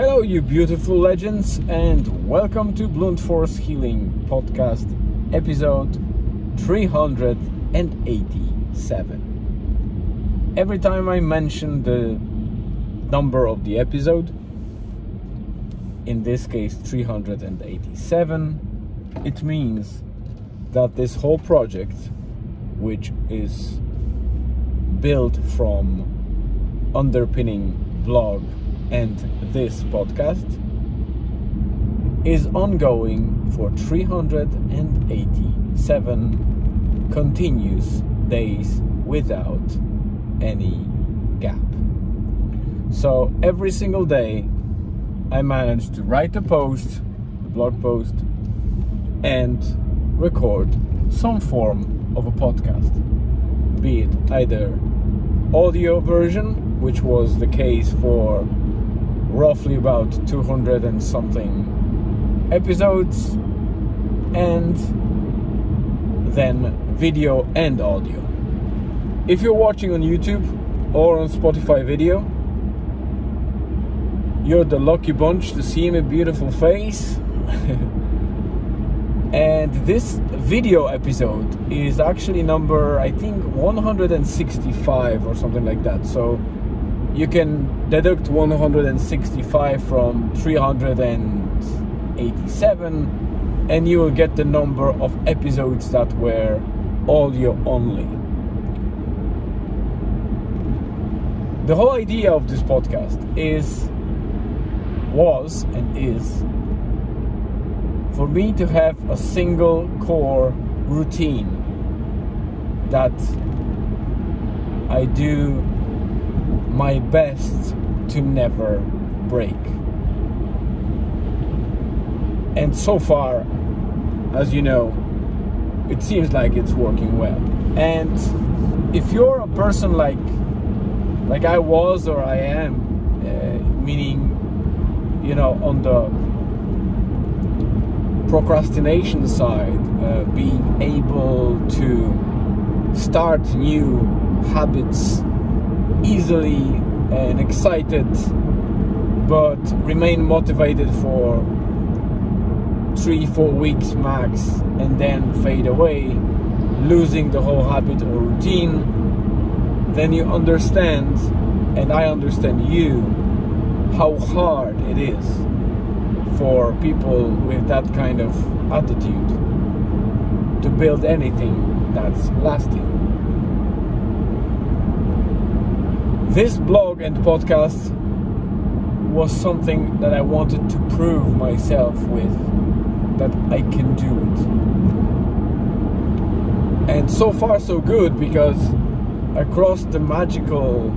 Hello, you beautiful legends, and welcome to Blunt Force Healing Podcast, episode 387. Every time I mention the number of the episode, in this case 387, it means that this whole project, which is built from underpinning blog and this podcast is ongoing for 387 continuous days without any gap. So every single day I manage to write a post, a blog post, and record some form of a podcast, be it either audio version, which was the case for roughly about 200 and something episodes and then video and audio. If you're watching on YouTube or on Spotify video, you're the lucky bunch to see my beautiful face. and this video episode is actually number, I think, 165 or something like that. So you can deduct 165 from 387 and you will get the number of episodes that were audio only. The whole idea of this podcast is was and is for me to have a single core routine that I do my best to never break. And so far, as you know, it seems like it's working well. And if you're a person like like I was or I am, uh, meaning you know on the procrastination side, uh, being able to start new habits easily and excited, but remain motivated for three, four weeks max and then fade away, losing the whole habit or routine, then you understand, and I understand you, how hard it is for people with that kind of attitude to build anything that's lasting. This blog and podcast was something that I wanted to prove myself with that I can do it. And so far, so good because I crossed the magical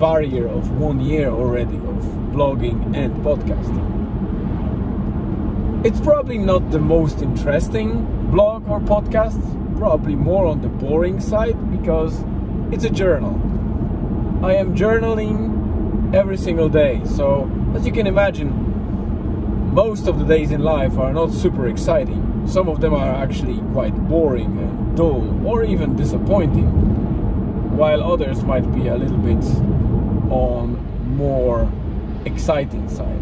barrier of one year already of blogging and podcasting. It's probably not the most interesting blog or podcast, probably more on the boring side because it's a journal I am journaling every single day. So, as you can imagine, most of the days in life are not super exciting. Some of them are actually quite boring and dull or even disappointing, while others might be a little bit on more exciting side.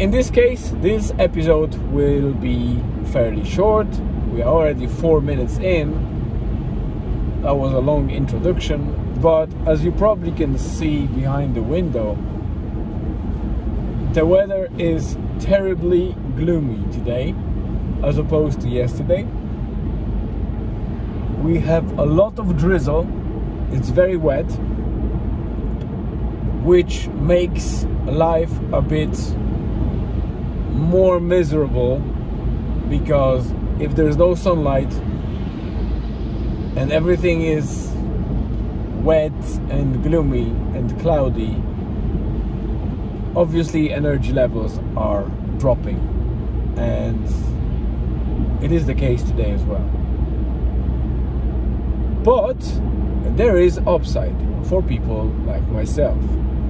In this case, this episode will be fairly short. We are already 4 minutes in that was a long introduction, but as you probably can see behind the window, the weather is terribly gloomy today as opposed to yesterday. We have a lot of drizzle, it's very wet, which makes life a bit more miserable because if there's no sunlight, and everything is wet and gloomy and cloudy, obviously energy levels are dropping. And it is the case today as well. But there is upside for people like myself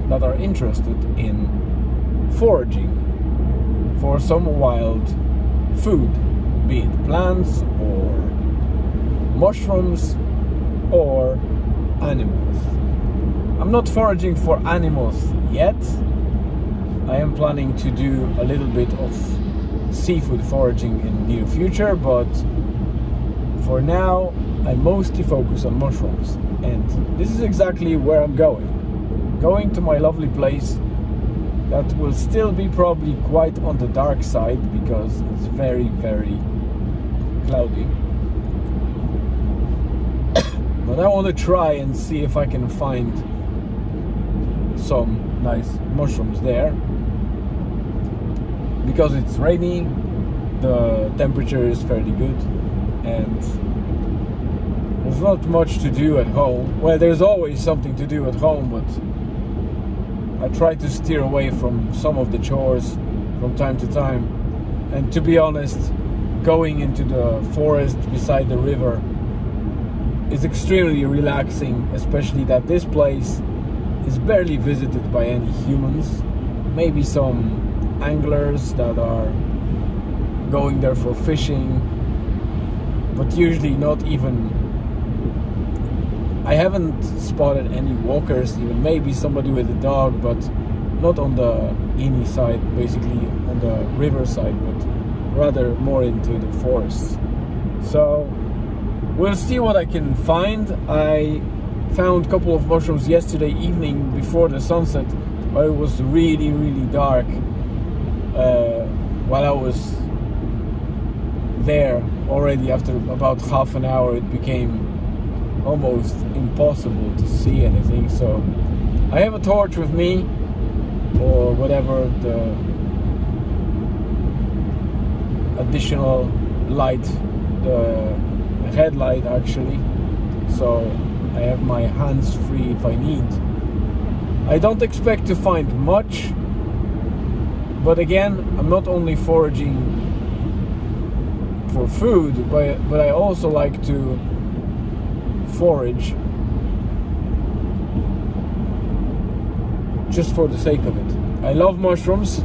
that are interested in foraging for some wild food, be it plants or mushrooms or animals. I'm not foraging for animals yet I am planning to do a little bit of seafood foraging in near future, but for now I mostly focus on mushrooms. And this is exactly where I'm going. Going to my lovely place that will still be probably quite on the dark side because it's very, very cloudy. But I want to try and see if I can find some nice mushrooms there because it's rainy the temperature is fairly good and there's not much to do at home well there's always something to do at home but I try to steer away from some of the chores from time to time. And to be honest, going into the forest beside the river is extremely relaxing, especially that this place is barely visited by any humans. Maybe some anglers that are going there for fishing, but usually not even I haven't spotted any walkers, even maybe somebody with a dog, but not on the Eany side, basically on the river side, but rather more into the forest. So we'll see what I can find. I found a couple of mushrooms yesterday evening before the sunset, but it was really, really dark uh, while I was there already after about half an hour it became almost impossible to see anything. So I have a torch with me or whatever the additional light, the headlight actually. So I have my hands free if I need. I don't expect to find much, but again, I'm not only foraging for food, but, but I also like to forage just for the sake of it. I love mushrooms.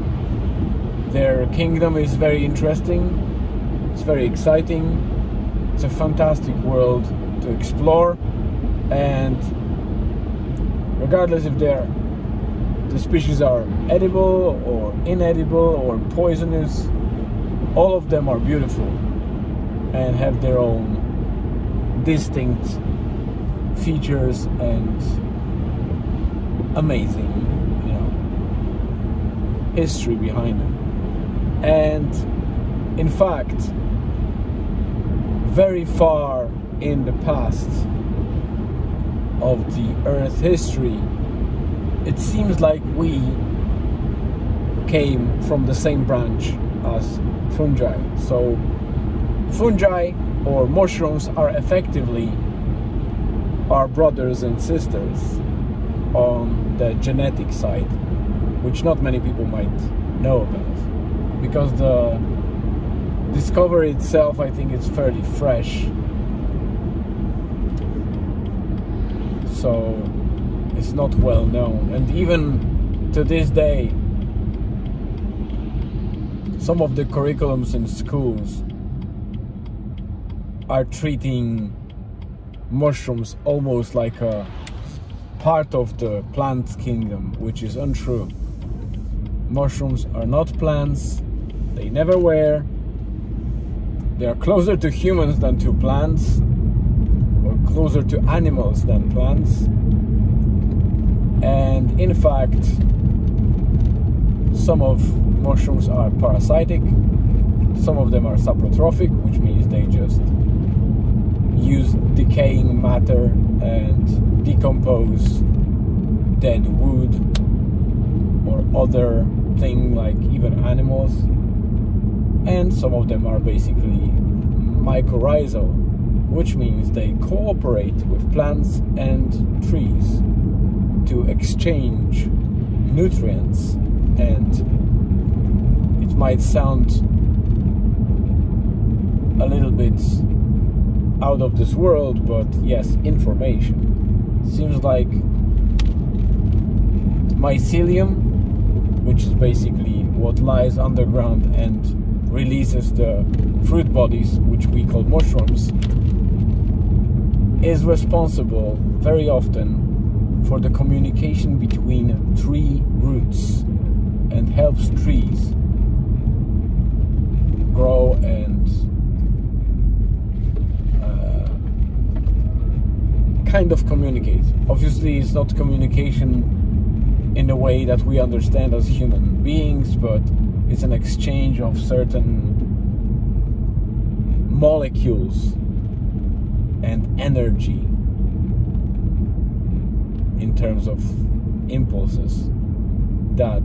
Their kingdom is very interesting. It's very exciting. It's a fantastic world to explore. And regardless if they're the species are edible or inedible or poisonous, all of them are beautiful and have their own distinct features and amazing, you know, history behind them. And in fact, very far in the past of the Earth's history, it seems like we came from the same branch as fungi. So, fungi or mushrooms are effectively our brothers and sisters on the genetic side, which not many people might know about. Because the discovery itself, I think, is fairly fresh. So it's not well known. And even to this day, some of the curriculums in schools are treating mushrooms almost like a part of the plant kingdom, which is untrue. Mushrooms are not plants, they never were. They are closer to humans than to plants, or closer to animals than plants. And in fact, some of mushrooms are parasitic, some of them are saprotrophic, which means they just use decaying matter and decompose dead wood or other thing like even animals and some of them are basically mycorrhizal which means they cooperate with plants and trees to exchange nutrients and it might sound a little bit out of this world, but yes, information. Seems like mycelium, which is basically what lies underground and releases the fruit bodies, which we call mushrooms, is responsible very often for the communication between tree roots. And helps trees grow and uh, kind of communicate. Obviously, it's not communication in the way that we understand as human beings, but it's an exchange of certain molecules and energy in terms of impulses that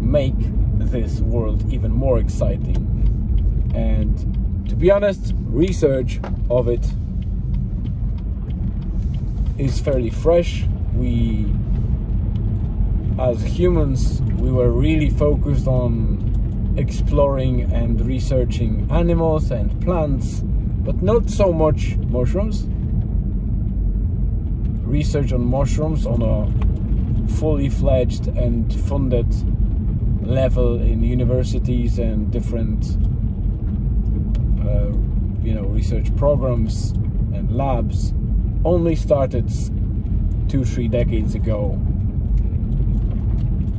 make this world even more exciting. And to be honest, research of it is fairly fresh. We, as humans, we were really focused on exploring and researching animals and plants, but not so much mushrooms. Research on mushrooms on a fully fledged and funded level in universities and different uh, you know research programs and labs only started two three decades ago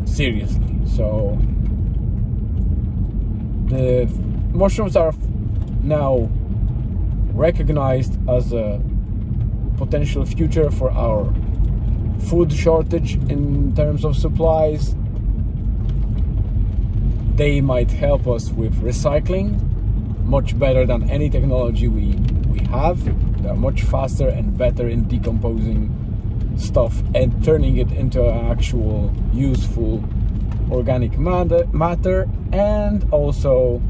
seriously. So the mushrooms are now recognized as a potential future for our food shortage in terms of supplies. They might help us with recycling much better than any technology we we have. They're much faster and better in decomposing stuff and turning it into actual useful organic matter and also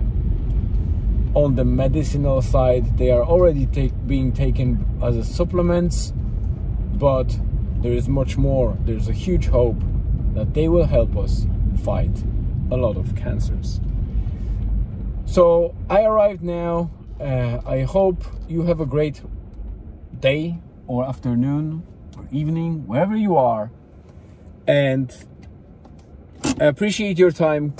on the medicinal side they are already take, being taken as a supplements but there is much more there's a huge hope that they will help us fight a lot of cancers. So I arrived now. Uh, I hope you have a great day or afternoon or evening, wherever you are. And I appreciate your time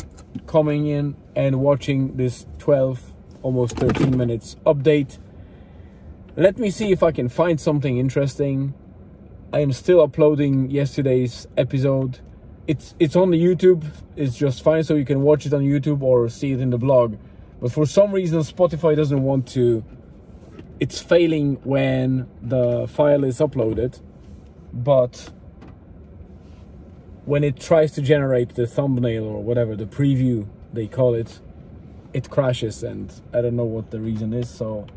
coming in and watching this 12, almost 13 minutes update. Let me see if I can find something interesting. I am still uploading yesterday's episode it's it's on the YouTube. It's just fine, so you can watch it on YouTube or see it in the blog. But for some reason, Spotify doesn't want to. It's failing when the file is uploaded, but when it tries to generate the thumbnail or whatever the preview they call it, it crashes, and I don't know what the reason is. So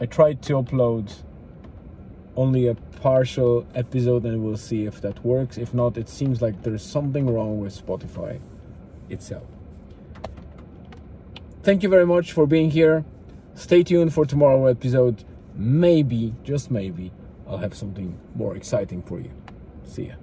I tried to upload only a partial episode and we'll see if that works. If not, it seems like there's something wrong with Spotify itself. Thank you very much for being here. Stay tuned for tomorrow episode. Maybe, just maybe, I'll have something more exciting for you. See ya.